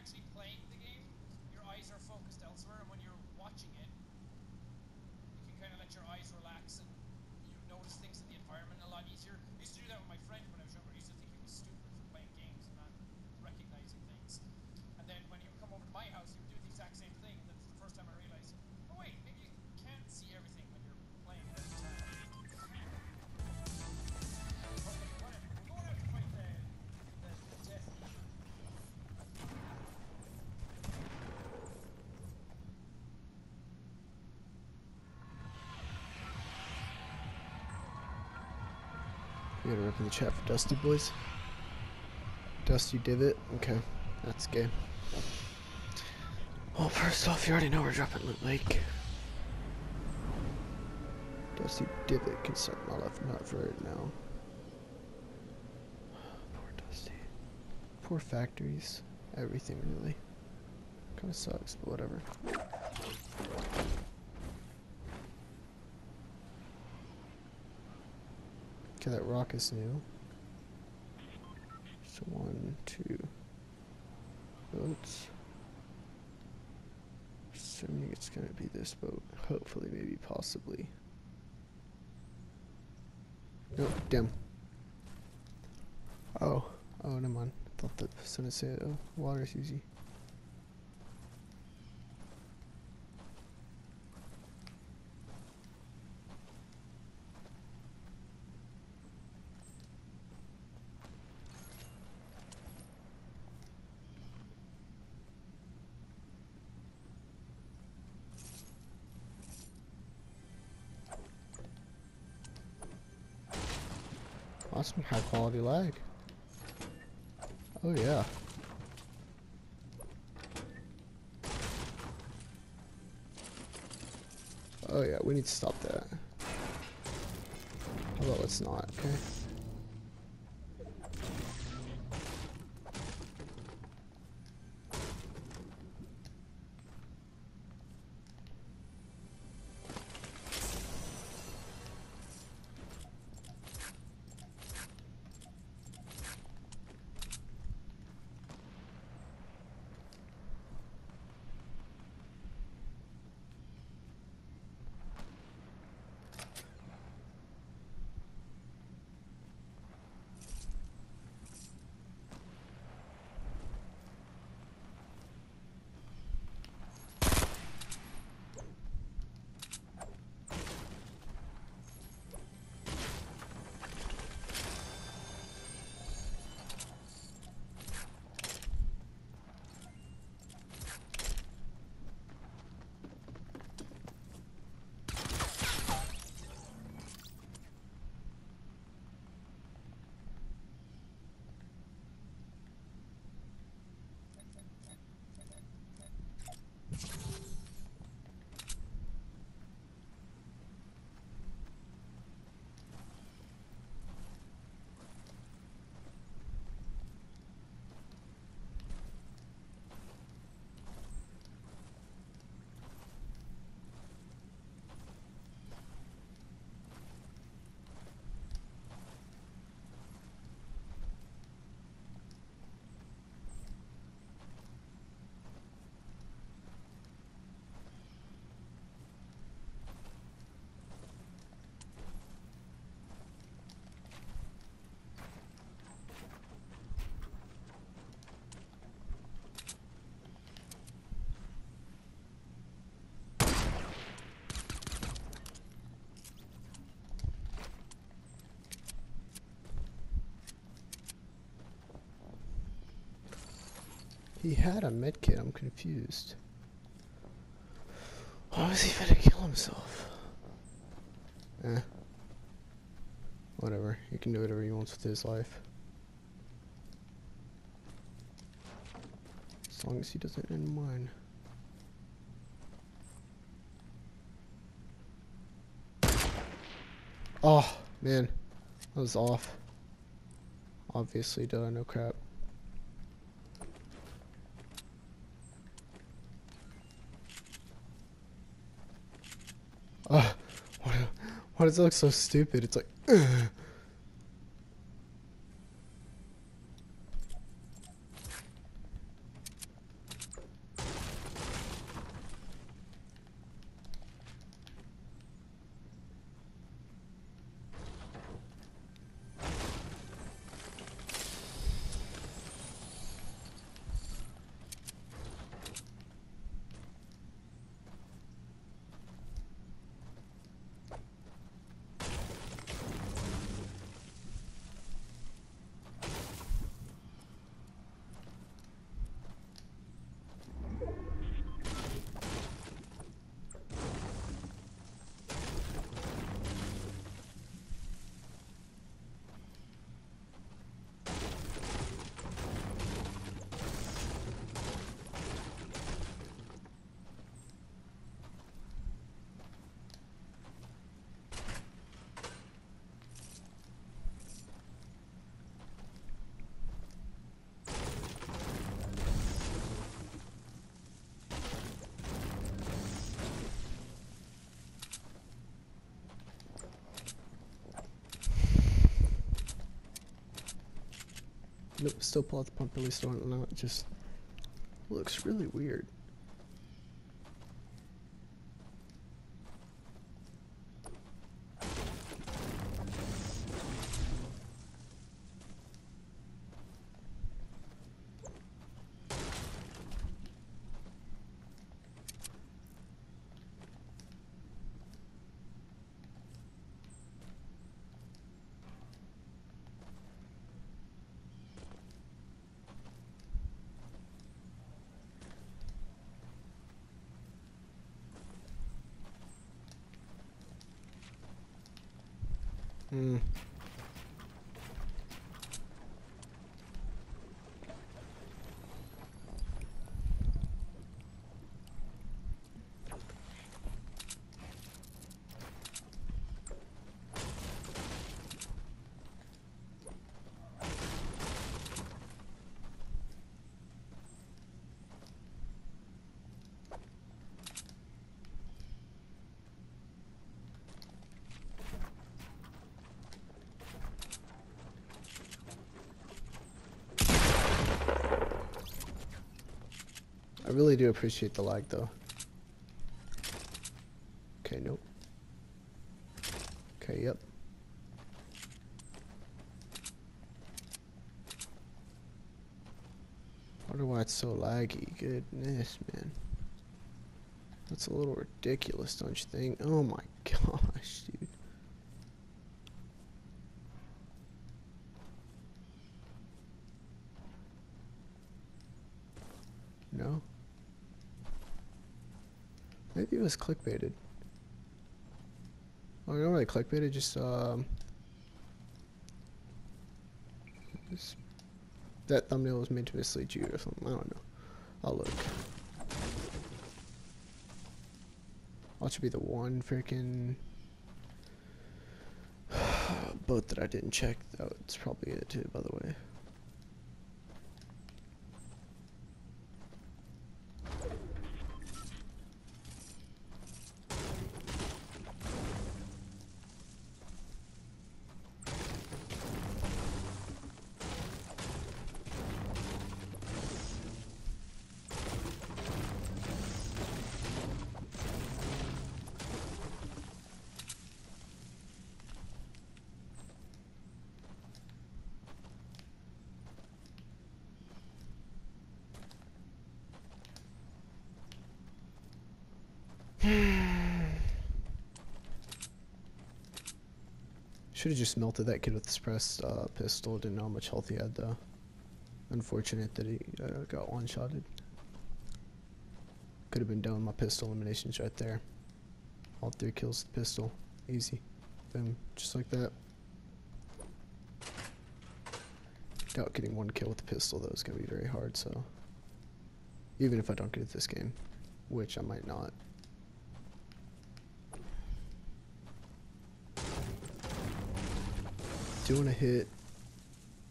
actually playing the game, your eyes are focused elsewhere, and when you're watching it, you can kind of let your eyes relax and you notice things in the environment a lot easier. I used to do that with my friend when I was You gotta rip in the chat for Dusty boys. Dusty Divot. Okay, that's gay. Well, first off, you already know we're dropping Loot Lake. Dusty Divot can suck my left nut for it now. Poor Dusty. Poor factories. Everything really. Kinda sucks, but whatever. Okay, that rock is new. So one, two boats. Assuming it's gonna be this boat. Hopefully, maybe, possibly. Nope, damn. Oh, oh, never mind. Thought that was gonna say, oh, water's easy. Awesome high quality lag. Oh yeah. Oh yeah, we need to stop that. How it's not, okay? He had a medkit, I'm confused. Why was he gonna kill himself? Eh. Whatever, he can do whatever he wants with his life. As long as he doesn't end mine. Oh, man. That was off. Obviously, duh, no crap. Oh, why, why does it look so stupid? It's like, ugh. Nope, still pull out the pump release door. No, it just looks really weird. Hmm. I really do appreciate the lag though. Okay, nope. Okay, yep. Wonder why it's so laggy. Goodness, man. That's a little ridiculous, don't you think? Oh my gosh, dude. No? It was clickbaited. Oh, you don't really clickbaited, just, um... just- that thumbnail was meant to mislead you or something. I don't know. I'll look. Watch it be the one freaking boat that I didn't check. That's probably it too, by the way. Should have just melted that kid with the suppressed uh, pistol. Didn't know how much health he had though. Unfortunate that he uh, got one shotted. Could have been done with my pistol eliminations right there. All three kills with the pistol. Easy. Boom. Just like that. Doubt getting one kill with the pistol though is going to be very hard, so. Even if I don't get it this game. Which I might not. Do want to hit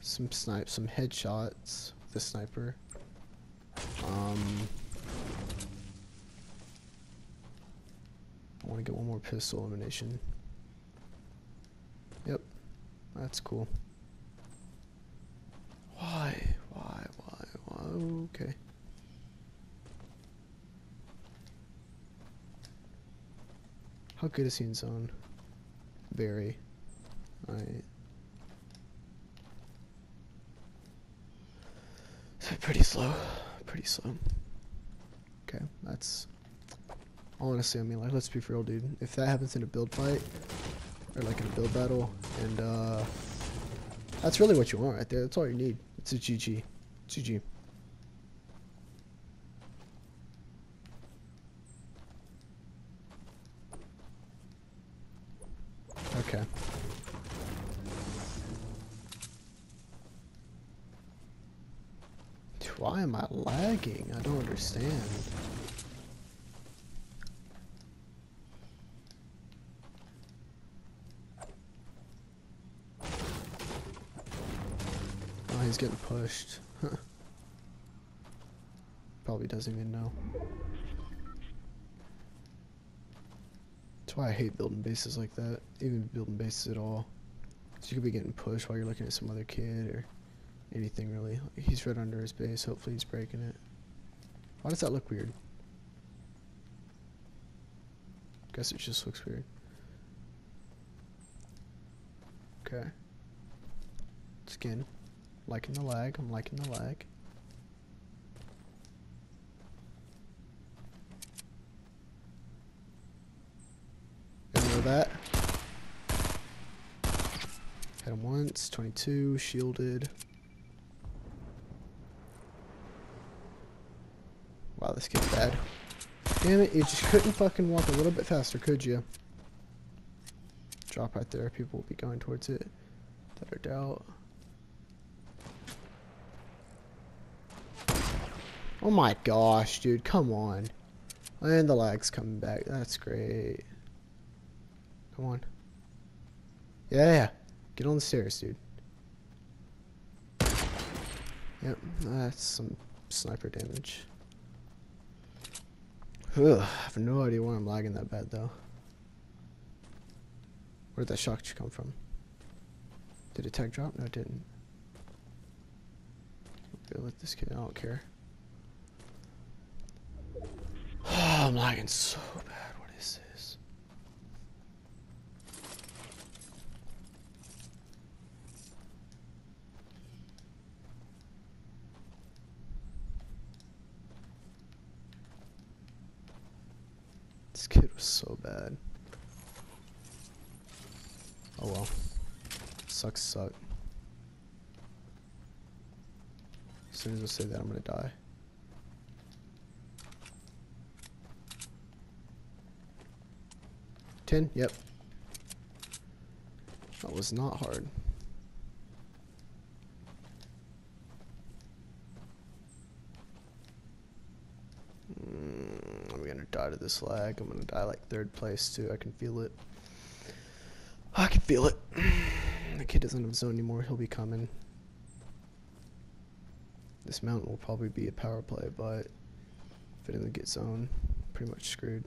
some snipe, some headshots with the sniper. Um, I want to get one more pistol elimination. Yep, that's cool. Why? Why? Why? Why? Okay. How good is he in zone? Very. Alright. Pretty slow. Pretty slow. Okay, that's honestly, I mean, like, let's be real, dude. If that happens in a build fight, or like in a build battle, and uh, that's really what you want right there. That's all you need. It's a GG. GG. Okay. Why am I lagging? I don't understand. Oh, he's getting pushed. Probably doesn't even know. That's why I hate building bases like that. Even building bases at all. So you could be getting pushed while you're looking at some other kid or anything really. He's right under his base. Hopefully he's breaking it. Why does that look weird? Guess it just looks weird. Okay. Skin. Liking the lag. I'm liking the lag. Ignore that. Hit him once. 22. Shielded. This kid's bad. Damn it, you just couldn't fucking walk a little bit faster, could you? Drop right there. People will be going towards it. Without a doubt. Oh my gosh, dude. Come on. And the lag's coming back. That's great. Come on. Yeah, get on the stairs, dude. Yep, that's some sniper damage. Ugh, I have no idea why I'm lagging that bad, though. Where did that shock come from? Did it tag drop? No, it didn't. Okay, let this kid. I don't care. Oh, I'm lagging so bad. What is this? This kid was so bad. Oh well. Sucks suck. As soon as I say that, I'm gonna die. Ten? Yep. That was not hard. Mm, Die to this lag. I'm gonna die like third place too. I can feel it. I can feel it. The kid doesn't have zone anymore. He'll be coming. This mountain will probably be a power play, but if it doesn't get zone, pretty much screwed.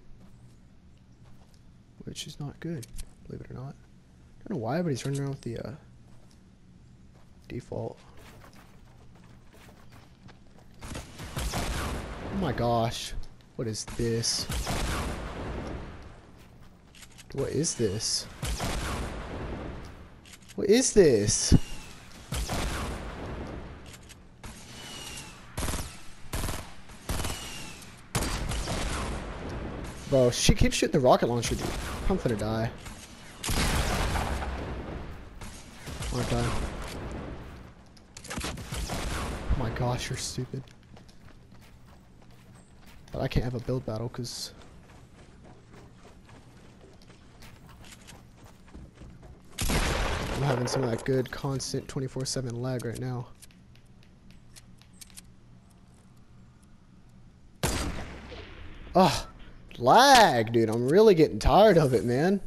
Which is not good, believe it or not. I don't know why, but he's running around with the uh, default. Oh my gosh. What is this? What is this? What is this? Bro, she keeps shooting the rocket launcher, dude. I'm gonna die. Aren't? Oh my gosh, you're stupid. But I can't have a build battle because I'm having some of that good constant 24-7 lag right now. Oh, lag, dude. I'm really getting tired of it, man.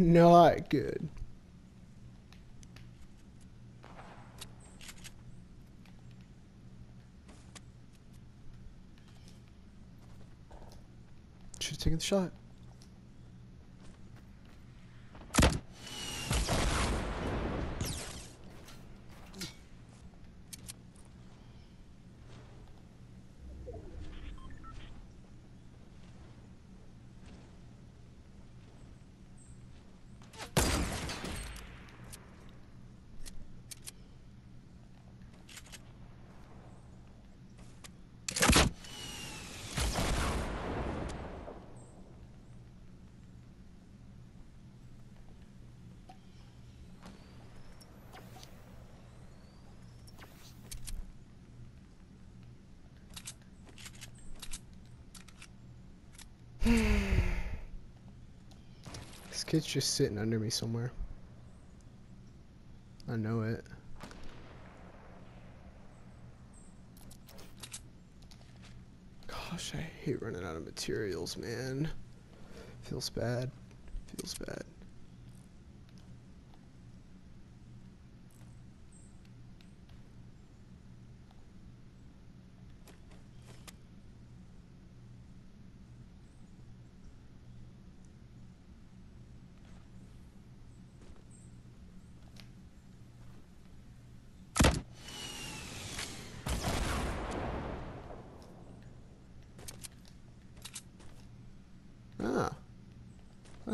Not good. Should have taken the shot. This kid's just sitting under me somewhere. I know it. Gosh, I hate running out of materials, man. Feels bad. Feels bad.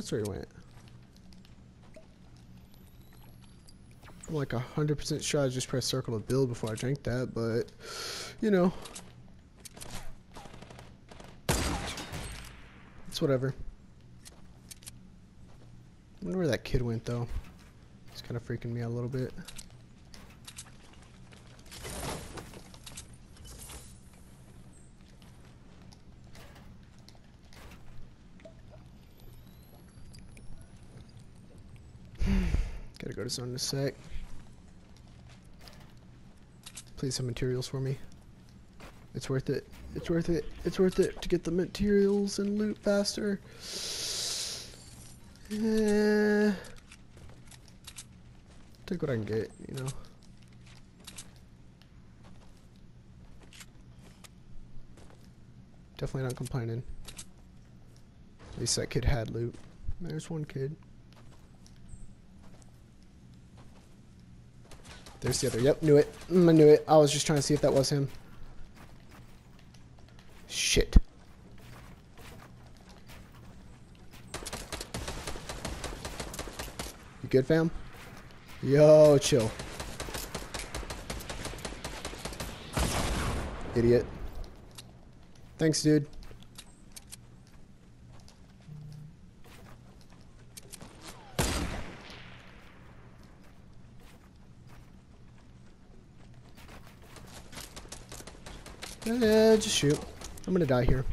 That's where he went. I'm like hundred percent sure I just pressed circle to build before I drank that, but you know. It's whatever. I wonder where that kid went though. It's kinda freaking me out a little bit. Go in a sec. Please have materials for me. It's worth it. It's worth it. It's worth it to get the materials and loot faster. Eh. Take what I can get, you know. Definitely not complaining. At least that kid had loot. There's one kid. There's the other. Yep, knew it. Mm, I knew it. I was just trying to see if that was him. Shit. You good, fam? Yo, chill. Idiot. Thanks, dude. Yeah, just shoot. I'm gonna die here.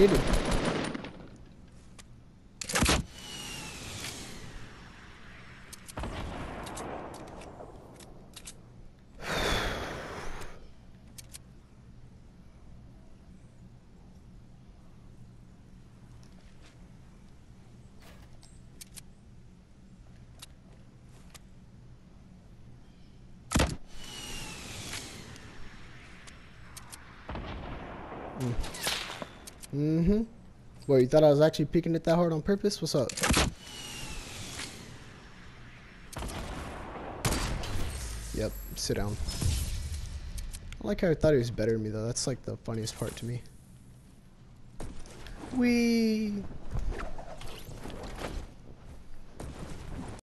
That's all I needed. Mm-hmm. Well, you thought I was actually picking it that hard on purpose? What's up? Yep, sit down. I like how I thought he was better than me, though. That's like the funniest part to me. Wee.